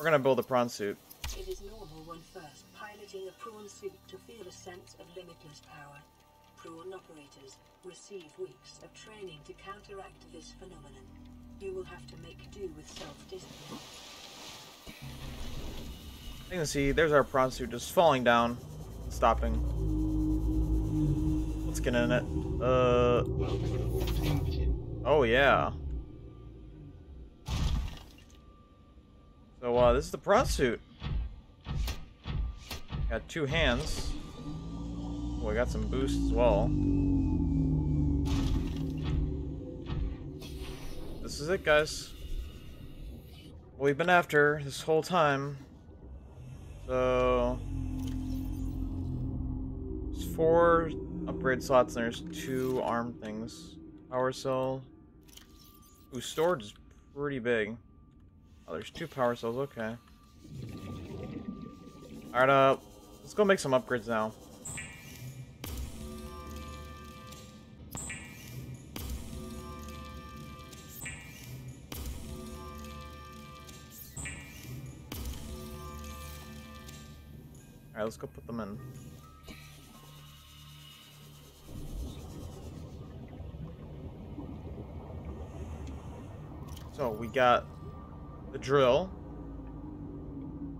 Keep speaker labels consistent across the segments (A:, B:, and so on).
A: We're gonna build a prawn suit.
B: It is normal when first piloting a prawn suit to feel a sense of limitless power. Prawn operators receive weeks of training to counteract this phenomenon. You will have to make do with self-discipline.
A: You can see there's our prawn suit just falling down, stopping. Let's get in it. Uh. Oh yeah. So uh, this is the suit. Got two hands. Oh, I got some boost as well. This is it, guys. What we've been after this whole time. So... There's four upgrade slots and there's two arm things. Power cell. Ooh, storage is pretty big. Oh, there's two power cells, okay. Alright, uh, let's go make some upgrades now. Alright, let's go put them in. So, we got the drill.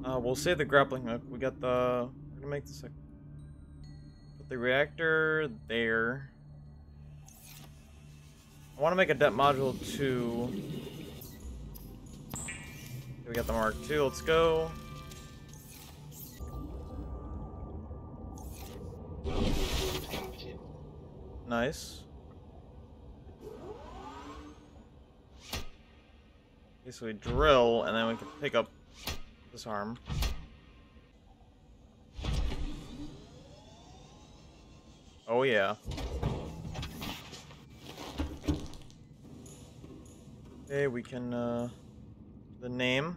A: Uh, we'll save the grappling hook. We got the... We're gonna make this. Put the reactor there. I want to make a depth module too. We got the Mark II. Let's go. Nice. So we drill, and then we can pick up this arm. Oh yeah. Okay, we can, uh, the name.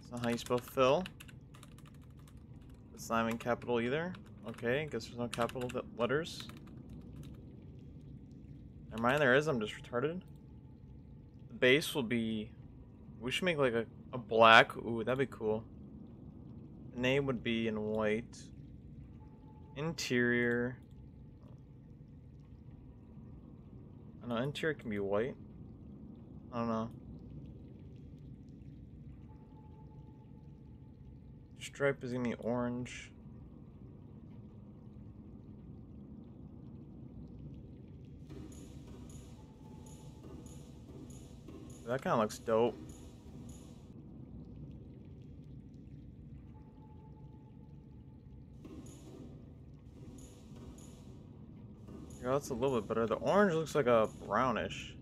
A: That's not how you spell Phil. It's not in capital either. Okay, guess there's no capital letters. Never mind, there is. I'm just retarded. The base will be... We should make like a, a black. Ooh, that'd be cool. The name would be in white. Interior. I know, interior can be white. I don't know. Stripe is gonna be orange. That kind of looks dope. Yeah, that's a little bit better. The orange looks like a brownish.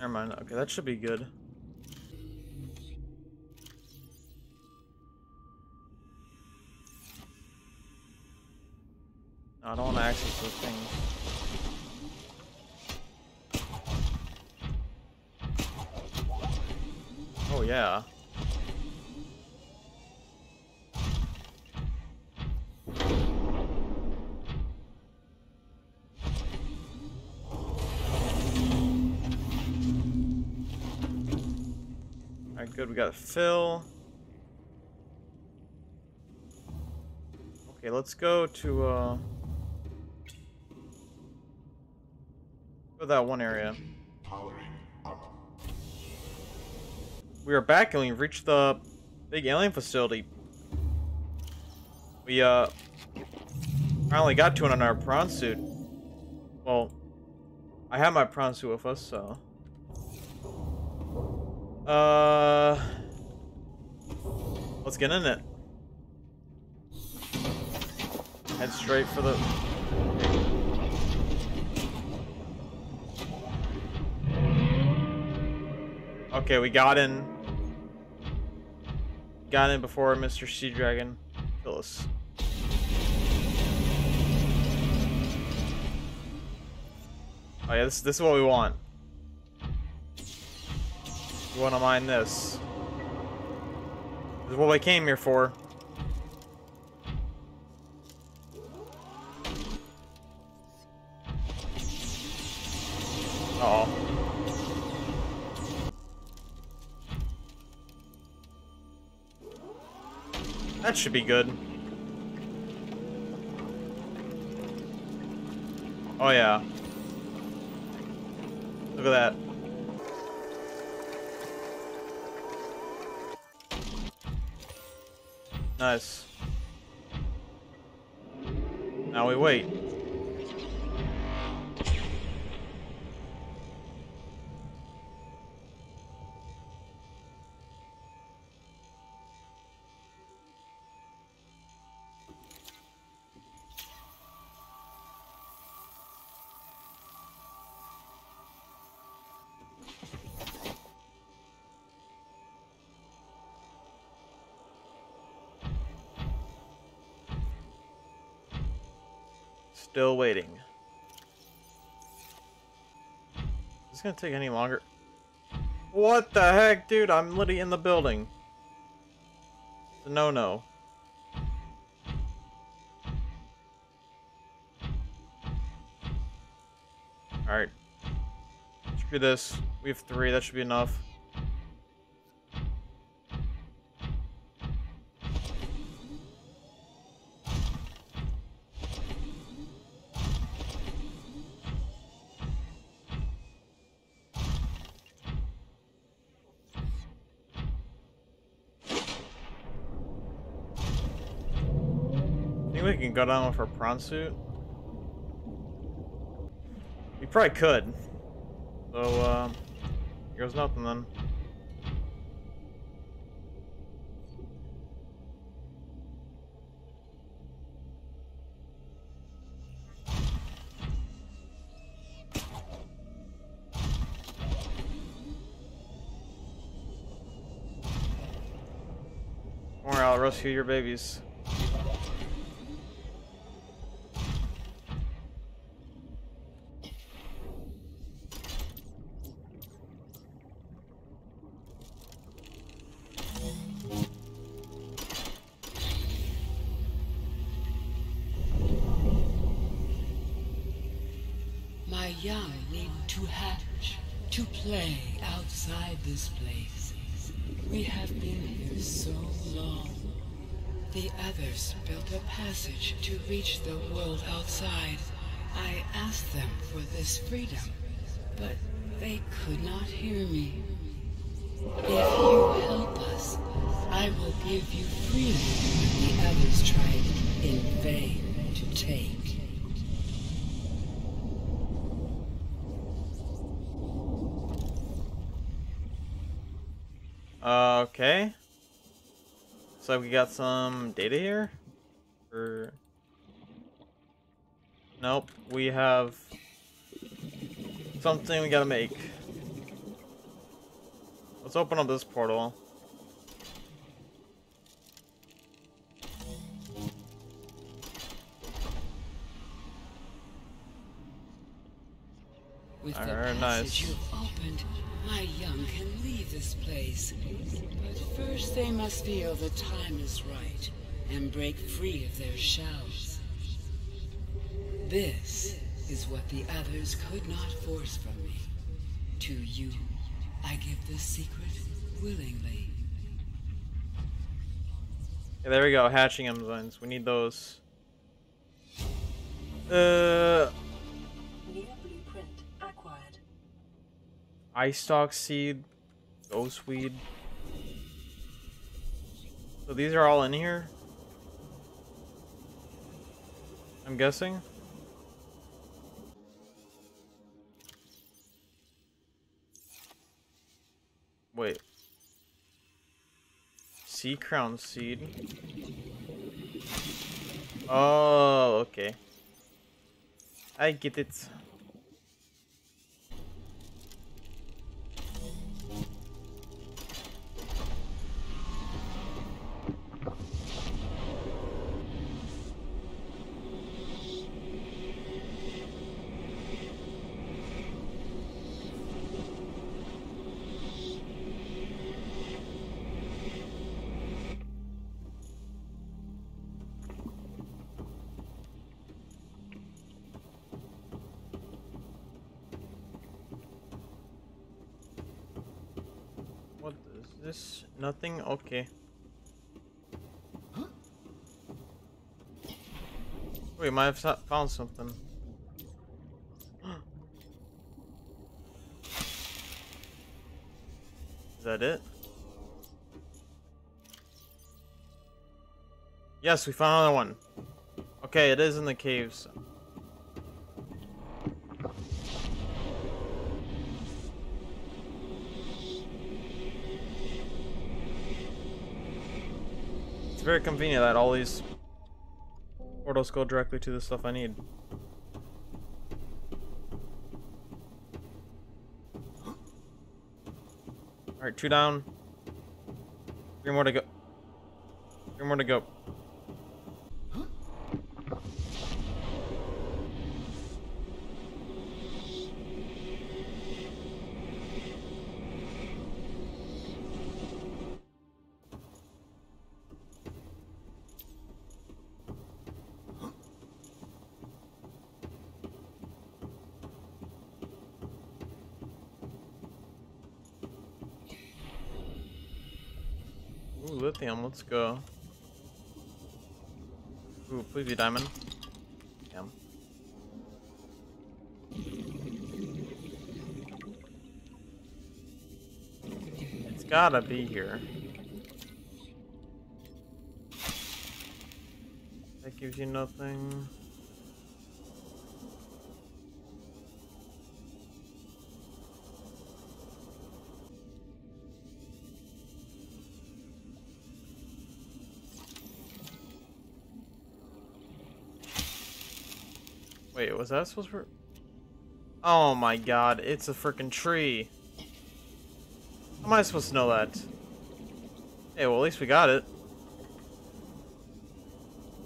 A: Never mind. Okay, that should be good. Oh yeah. Alright, good. We got Phil. Okay, let's go to, uh... Go that one area. We are back and we've reached the big alien facility. We, uh... Finally got to it on our prawn suit. Well, I have my prawn suit with us, so... Uh... Let's get in it. Head straight for the... Okay, we got in. Got in before Mr. Sea Dragon kill us. Oh yeah, this, this is what we want. We want to mine this. This is what we came here for. That should be good. Oh yeah. Look at that. Nice. Now we wait. Still waiting. Is this gonna take any longer? What the heck, dude? I'm literally in the building. It's a no-no. Alright. Screw this. We have three, that should be enough. We can go down with our prawn suit? We probably could. So, um, here goes nothing then. Or I'll rescue your babies.
C: Play outside this place. We have been here so long. The others built a passage to reach the world outside. I asked them for this freedom, but they could not hear me. If you help us, I will give you freedom the others tried in vain to take.
A: Okay. So we got some data here? Or... Nope, we have something we gotta make. Let's open up this portal.
C: With the
A: Alright,
C: passage
A: nice.
C: My young can leave this place. But first they must feel the time is right and break free of their shells. This is what the others could not force from me. To you, I give this secret willingly.
A: Yeah, there we go, hatching enzymes. We need those. Uh, eye stalk seed, ghost weed. So these are all in here? I'm guessing? Wait. Sea crown seed. Oh, okay. I get it. This nothing? Okay. Wait, might have found something. Is that it? Yes, we found another one. Okay, it is in the caves. Very convenient that all these portals go directly to the stuff I need. Alright, two down. Three more to go. Three more to go. Let's go. Ooh, please be diamond. Damn. It's gotta be here. That gives you nothing. Was that supposed to? Oh my god, it's a freaking tree. How am I supposed to know that? Hey, well at least we got it.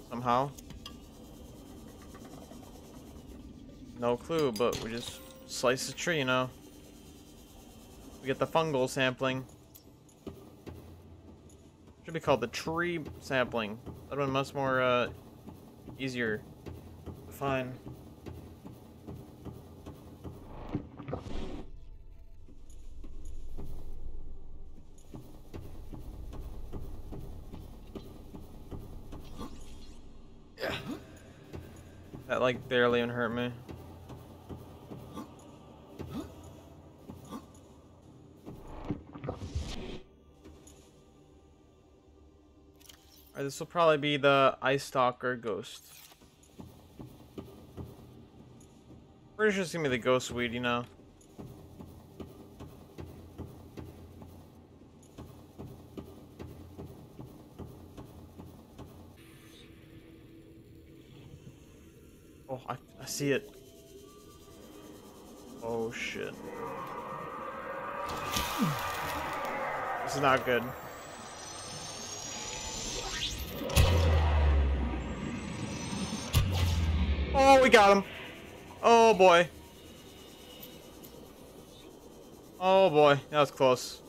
A: Somehow. No clue, but we just slice the tree, you know. We get the fungal sampling. Should be called the tree sampling. That'd been much more uh, easier to find. Like barely even hurt me. Alright, this will probably be the Ice Stalker Ghost. Pretty sure it's gonna be the Ghost Weed, you know. Oh, I, I see it. Oh shit. This is not good. Oh, we got him. Oh boy. Oh boy, that was close.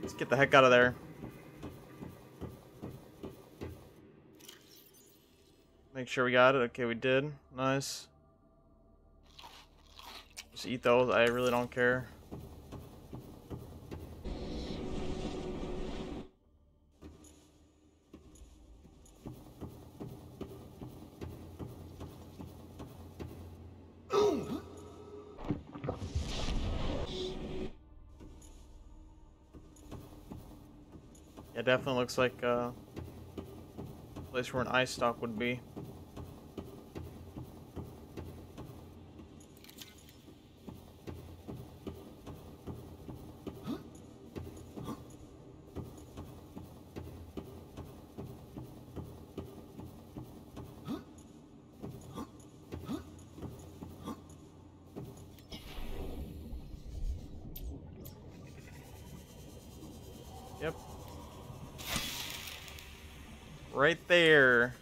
A: Let's get the heck out of there. Make sure we got it. Okay, we did. Nice. Just eat those. I really don't care. Yeah, definitely looks like uh, place where an eye stalk would be. Right there.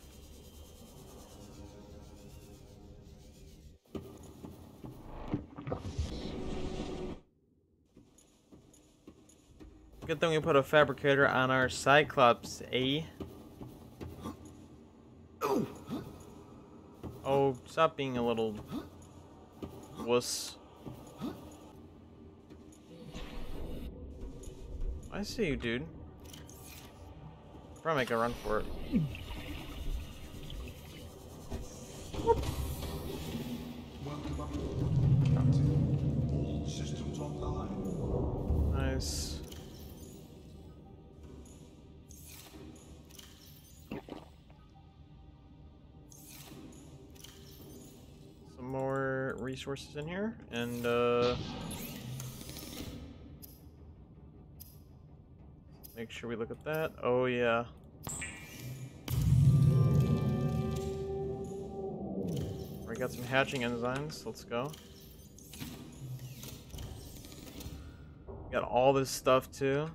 A: Good thing we put a fabricator on our Cyclops, eh? Oh, stop being a little wuss. I see you, dude. Probably make a run for it. Nice. Some more resources in here, and uh, make sure we look at that. Oh yeah. We got some hatching enzymes. Let's go. Got all this stuff too.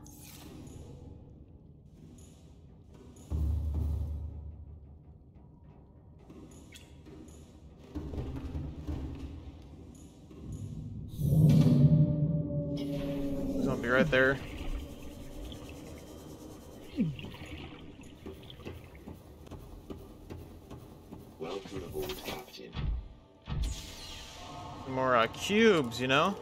A: Right there. Cubes, you know?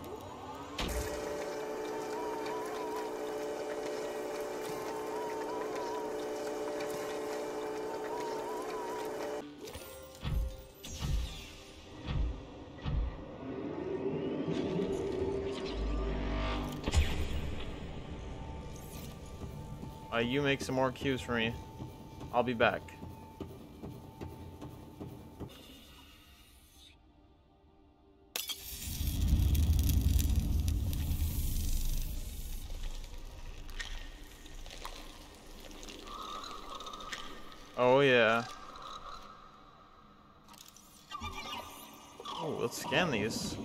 A: You make some more cubes for me. I'll be back. These.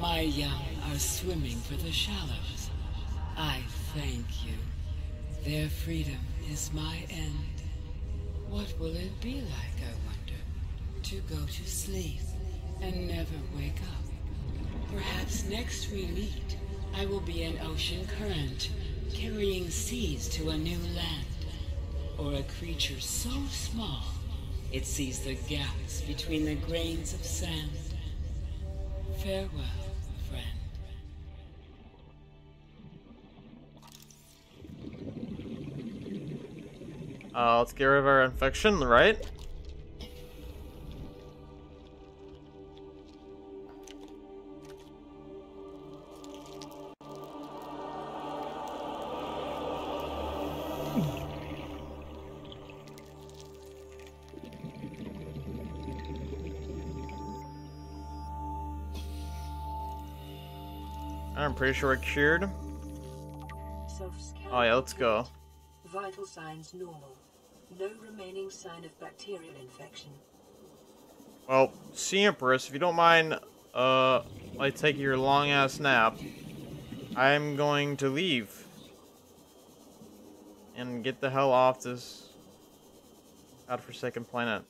C: My young are swimming for the shallows. I thank you. Their freedom is my end. What will it be like, I wonder, to go to sleep and never wake up? Perhaps next we meet, I will be an ocean current, carrying seas to a new land. Or a creature so small, it sees the gaps between the grains of sand. Farewell, friend.
A: Uh, let's get rid of our infection, right? Pretty sure we're cured. Oh yeah, let's go.
B: Vital signs normal. No remaining sign of bacterial infection.
A: Well, Sea Empress, if you don't mind, uh, like taking your long ass nap, I'm going to leave and get the hell off this godforsaken planet.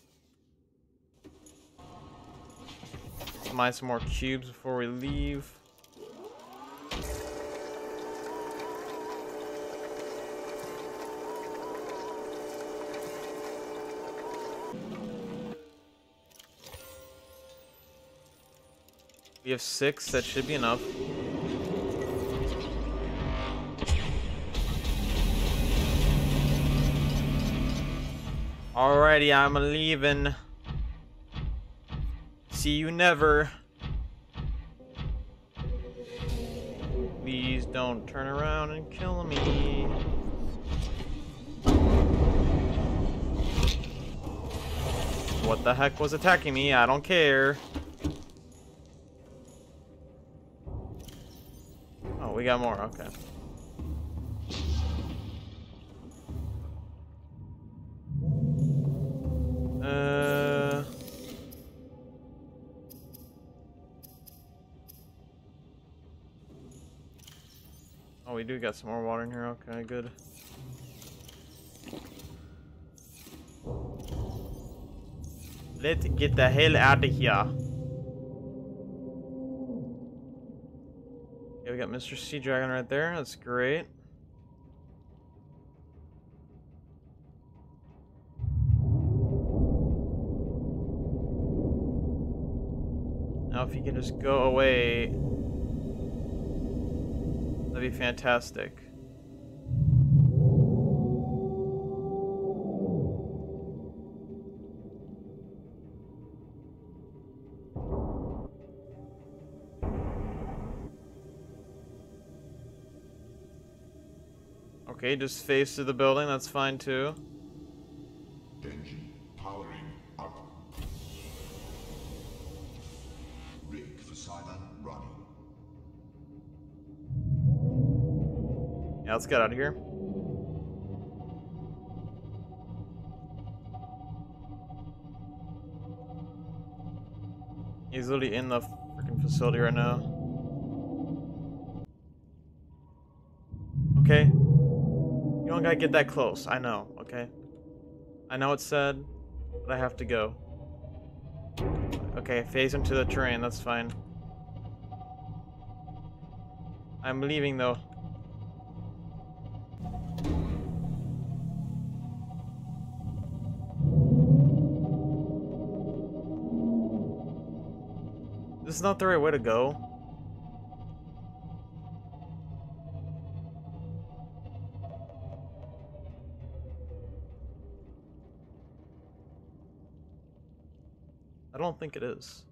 A: Mine some more cubes before we leave. We have six, that should be enough. Alrighty, I'm leaving. See you never. Please don't turn around and kill me. What the heck was attacking me? I don't care. got more, okay. Uh... Oh, we do got some more water in here, okay, good. Let's get the hell out of here. Mr. Sea Dragon right there. That's great. Now, if you can just go away, that'd be fantastic. Okay, just face to the building, that's fine too.
D: Engine powering up. Rig for silent running.
A: Yeah, let's get out of here. He's literally in the freaking facility right now. Okay. You don't gotta get that close. I know, okay? I know it's sad, but I have to go. Okay, phase into the terrain, that's fine. I'm leaving though. This is not the right way to go. I don't think it is.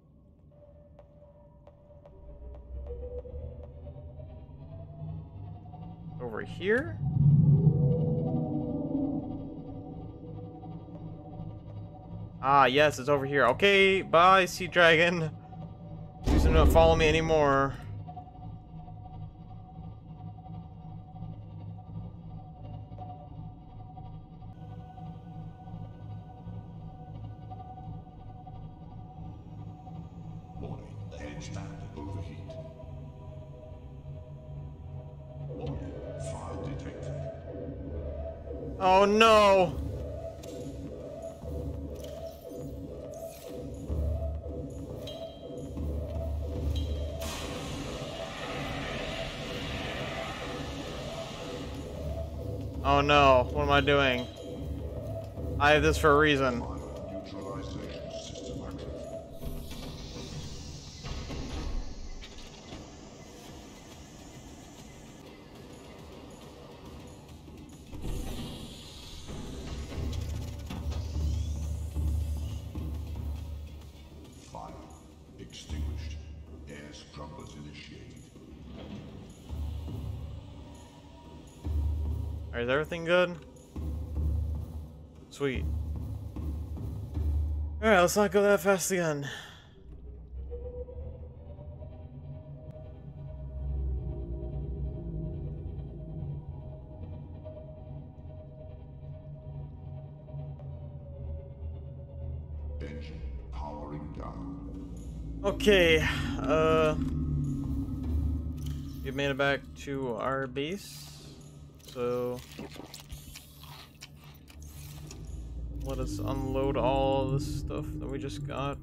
A: Over here? Ah, yes, it's over here. Okay, bye, Sea Dragon. Please do not follow me anymore. Oh no, what am I doing? I have this for a reason. Good? Sweet. Alright, let's not go that fast again. Okay, uh... We've made it back to our base, so... Let us unload all this stuff that we just got.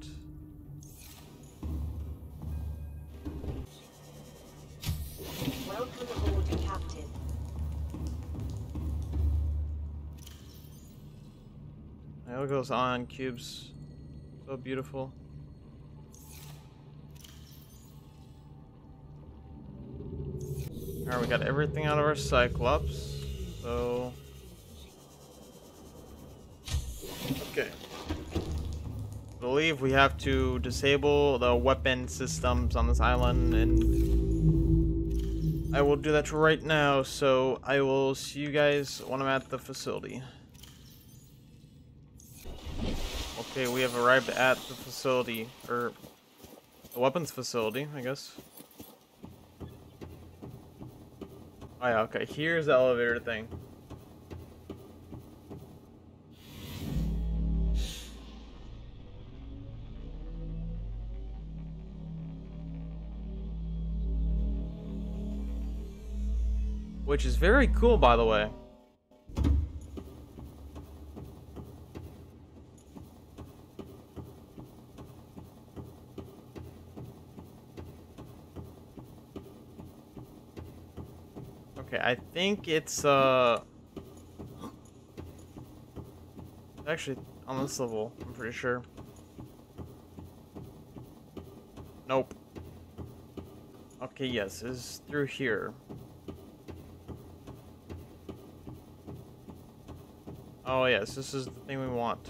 B: Welcome aboard, Captain.
A: Yeah, look at those ion cubes. So beautiful. Alright, we got everything out of our Cyclops. So. Okay. I believe we have to disable the weapon systems on this island, and I will do that right now. So I will see you guys when I'm at the facility. Okay, we have arrived at the facility, or the weapons facility, I guess. Oh yeah, okay, here's the elevator thing. which is very cool, by the way. I think it's, uh... Actually, on this level, I'm pretty sure. Nope. Okay, yes, it's through here. Oh yes, this is the thing we want.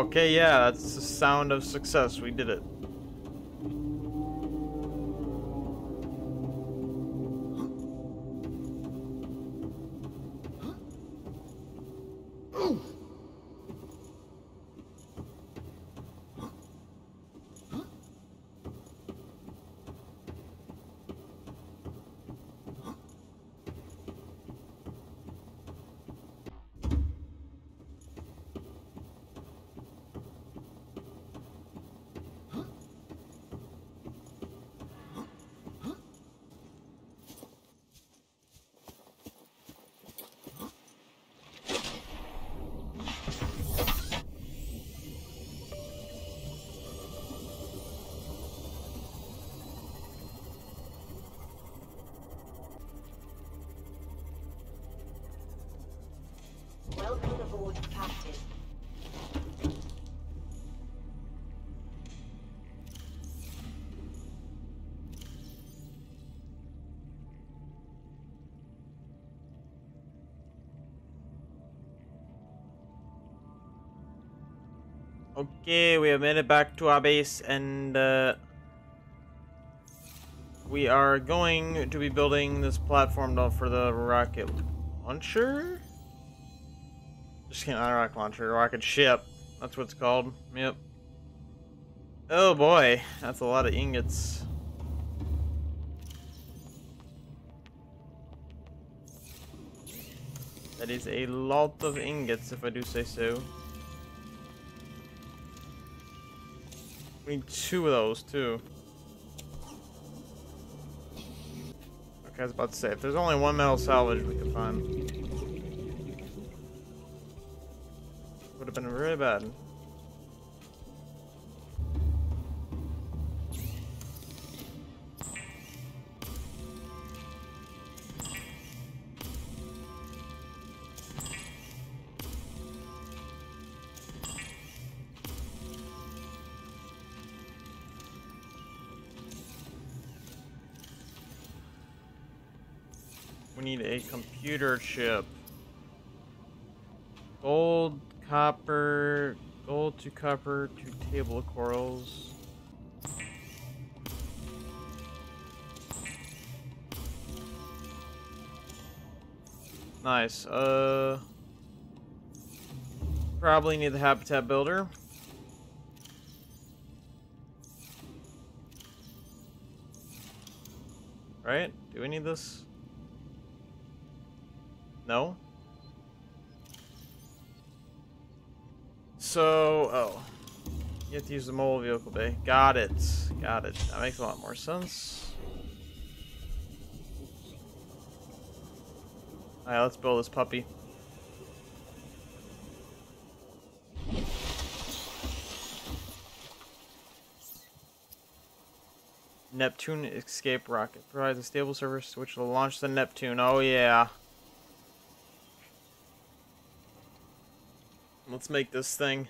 A: Okay, yeah, that's the sound of success. We did it. Okay, we have made it back to our base and uh, we are going to be building this platform for the rocket launcher? Just a rocket launcher, rocket ship. That's what it's called. Yep. Oh boy, that's a lot of ingots. That is a lot of ingots, if I do say so. We need two of those, too. Okay, I was about to say, if there's only one metal salvage we can find. Have been really bad. We need a computer chip. Gold, copper, gold to copper to table corals. Nice. Uh, probably need the habitat builder. Right? Do we need this? No? So, oh. You have to use the mobile vehicle bay. Got it. Got it. That makes a lot more sense. Alright, let's build this puppy. Neptune escape rocket provides a stable service which will launch the Neptune. Oh yeah. Let's make this thing.